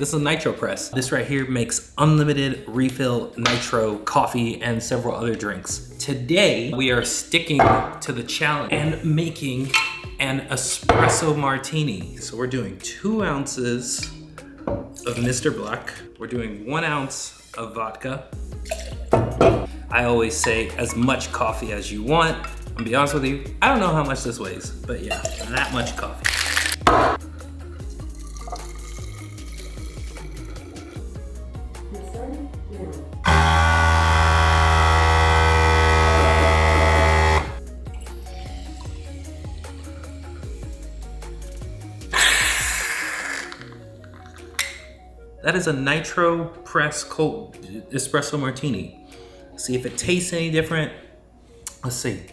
This is a nitro press. This right here makes unlimited refill nitro coffee and several other drinks. Today, we are sticking to the challenge and making an espresso martini. So we're doing two ounces of Mr. Black. We're doing one ounce of vodka. I always say as much coffee as you want. I'll be honest with you, I don't know how much this weighs, but yeah, that much coffee. That is a nitro press cold espresso martini. See if it tastes any different. Let's see.